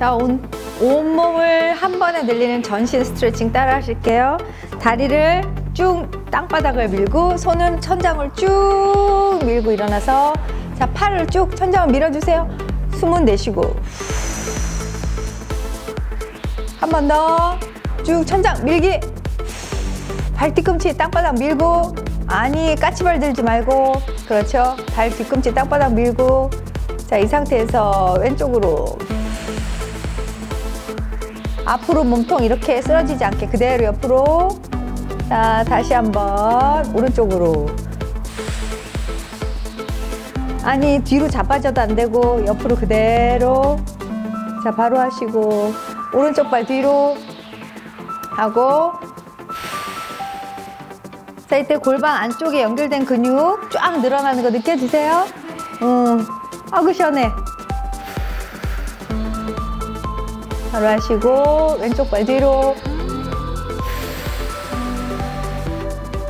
자, 온, 온몸을 한 번에 늘리는 전신 스트레칭 따라 하실게요. 다리를 쭉 땅바닥을 밀고 손은 천장을 쭉 밀고 일어나서 자, 팔을 쭉 천장을 밀어주세요. 숨은 내쉬고. 한 번 더. 쭉 천장 밀기. 발 뒤꿈치 땅바닥 밀고. 아니 까치발 들지 말고. 그렇죠? 발 뒤꿈치 땅바닥 밀고. 자 이 상태에서 왼쪽으로 앞으로 몸통 이렇게 쓰러지지 않게 그대로 옆으로. 자 다시 한번 오른쪽으로. 아니 뒤로 자빠져도 안 되고 옆으로 그대로. 자 바로 하시고 오른쪽 발 뒤로 하고. 자 이때 골반 안쪽에 연결된 근육 쫙 늘어나는 거 느껴지세요? 음, 아구 시원해 바로 하시고 왼쪽 발 뒤로.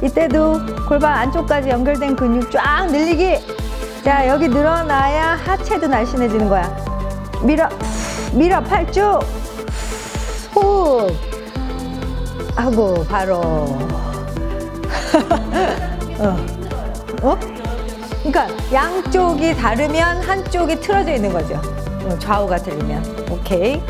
이때도 골반 안쪽까지 연결된 근육 쫙 늘리기. 자 여기 늘어나야 하체도 날씬해지는 거야. 밀어 밀어 팔쭉. 호흡 하고 바로. 어. 어? 그러니까 양쪽이 다르면 한쪽이 틀어져 있는 거죠. 어, 좌우가 틀리면. 오케이